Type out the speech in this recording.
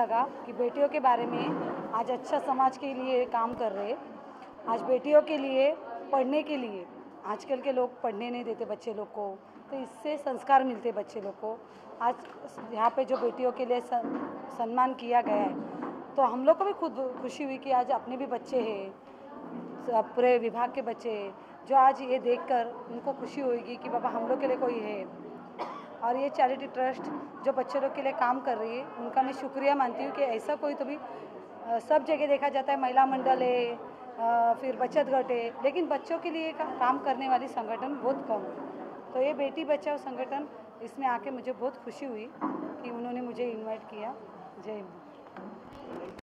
लगा कि बेटियों के बारे में आज अच्छा समाज के लिए काम कर रहे आज बेटियों के लिए, पढ़ने के लिए। आजकल के लोग पढ़ने नहीं देते बच्चे लोग को। तो इससे संस्कार मिलते बच्चे लोग को। आज यहाँ पे जो बेटियों के लिए सम्मान किया गया है तो हम लोग को भी खुद खुशी हुई कि आज अपने भी बच्चे हैं। पूरे विभाग के बच्चे जो आज ये देखकर उनको खुशी होगी कि बाबा हम लोग के लिए कोई है। और ये चैरिटी ट्रस्ट जो बच्चे लोग के लिए काम कर रही है, उनका मैं शुक्रिया मानती हूँ कि ऐसा कोई तो भी सब जगह देखा जाता है, महिला मंडल है फिर बचत गट है, लेकिन बच्चों के लिए काम करने वाली संगठन बहुत कम है। तो ये बेटी बचाओ संगठन, इसमें आके मुझे बहुत खुशी हुई कि उन्होंने मुझे इन्वाइट किया। जय हिंद।